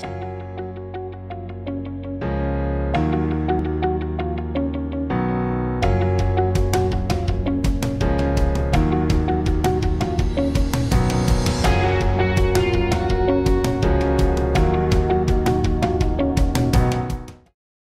Bye.